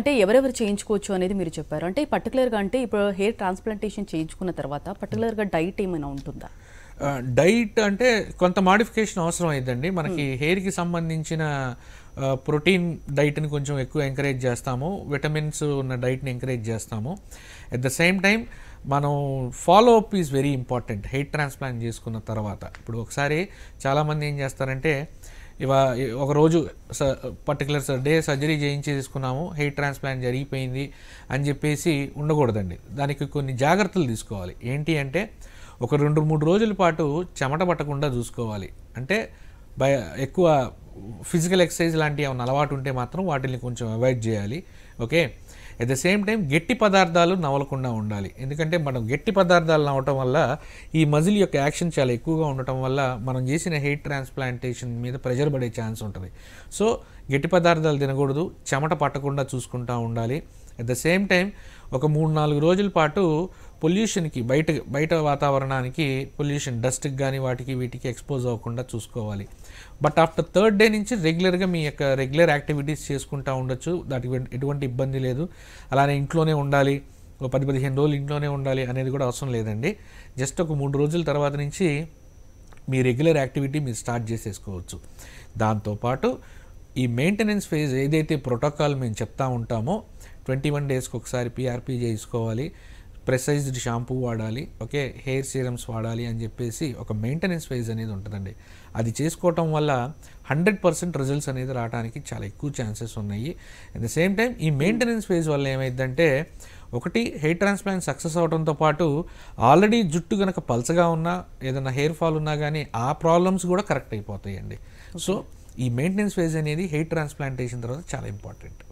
అంటే ఎవరెవరు చేయించుకోవచ్చు అనేది మీరు చెప్పారు. అంటే పర్టికులర్గా అంటే ఇప్పుడు హెయిర్ ట్రాన్స్ప్లాంటేషన్ చేయించుకున్న తర్వాత పర్టికులర్గా డైట్ ఏమైనా ఉంటుందా? డైట్ అంటే కొంత మాడిఫికేషన్ అవసరం అయిందండి మనకి హెయిర్కి సంబంధించిన ఆ, ప్రోటీన్ డైట్ని కొంచెం ఎక్కువ ఎంకరేజ్ చేస్తాము. విటమిన్స్ ఉన్న డైట్ని ఎంకరేజ్ చేస్తాము. అట్ ద సేమ్ టైం మనం follow up is very important hair transplant చేసుకున్న తర్వాత. ఇప్పుడు ఒకసారి చాలామంది ఏం చేస్తారంటే ఇవా ఒకరోజు స పర్టికులర్ డే సర్జరీ చేయించేసుకున్నాము హెయిర్ ట్రాన్స్ప్లాంట్ జరిగిపోయింది అని చెప్పేసి ఉండకూడదండి. దానికి కొన్ని జాగ్రత్తలు తీసుకోవాలి. ఏంటి అంటే ఒక రెండు మూడు రోజుల పాటు చెమట పట్టకుండా చూసుకోవాలి. అంటే బయ ఎక్కువ ఫిజికల్ ఎక్సర్సైజ్ లాంటివి ఏమైనా అలవాటు ఉంటే మాత్రం వాటిని కొంచెం అవాయిడ్ చేయాలి. Okay? At the same time గట్టి పదార్థాలు నవలకుండా ఉండాలి. ఎందుకంటే మనం గట్టి పదార్థాలు నవ్వటం వల్ల ఈ మజిల్ యొక్క యాక్షన్ చాలా ఎక్కువగా ఉండటం వల్ల మనం చేసిన హెయిర్ ట్రాన్స్ప్లాంటేషన్ మీద ప్రెజర్ పడే ఛాన్స్ ఉంటుంది. సో గట్టి పదార్థాలు తినకూడదు చెమట పట్టకుండా చూసుకుంటూ ఉండాలి. అట్ ద సేమ్ టైం ఒక మూడు నాలుగు రోజుల పాటు పొల్యూషన్కి బయట బయట వాతావరణానికి పొల్యూషన్ డస్ట్కి కానీ వాటికి వీటికి ఎక్స్పోజ్ అవ్వకుండా చూసుకోవాలి. బట్ ఆఫ్టర్ థర్డ్ డే నుంచి రెగ్యులర్గా మీ యొక్క రెగ్యులర్ యాక్టివిటీస్ చేసుకుంటూ ఉండొచ్చు. దానికి ఎటువంటి ఇబ్బంది లేదు. అలానే ఇంట్లోనే ఉండాలి. ఒక పది పదిహేను రోజులు ఇంట్లోనే ఉండాలి అనేది కూడా అవసరం లేదండి. జస్ట్ ఒక మూడు రోజుల తర్వాత నుంచి మీ రెగ్యులర్ యాక్టివిటీ మీరు స్టార్ట్ చేసేసుకోవచ్చు. దాంతోపాటు ఈ మెయింటెనెన్స్ ఫేజ్ ఏదైతే ప్రోటోకాల్ మేము చెప్తా ఉంటామో ట్వంటీ వన్ డేస్కి ఒకసారి పీఆర్పీ చేసుకోవాలి ప్రెసైజ్డ్ షాంపూ వాడాలి ఓకే హెయిర్ సీరమ్స్ వాడాలి అని చెప్పేసి ఒక మెయింటెనెన్స్ ఫేజ్ అనేది ఉంటుందండి. అది చేసుకోవటం వల్ల హండ్రెడ్ పర్సెంట్ రిజల్ట్స్ అనేది రావడానికి చాలా ఎక్కువ ఛాన్సెస్ ఉన్నాయి. అట్ ద సేమ్ టైం ఈ మెయింటెనెన్స్ ఫేజ్ వల్ల ఏమైందంటే ఒకటి హెయిర్ ట్రాన్స్ప్లాంట్ సక్సెస్ అవడంతో పాటు ఆల్రెడీ జుట్టు కనుక పల్చగా ఉన్నా ఏదైనా హెయిర్ ఫాల్ ఉన్నా కానీ ఆ ప్రాబ్లమ్స్ కూడా కరెక్ట్ అయిపోతాయండి. సో ఈ మెయింటెనెన్స్ ఫేజ్ అనేది హెయిర్ ట్రాన్స్ప్లాంటేషన్ తర్వాత చాలా ఇంపార్టెంట్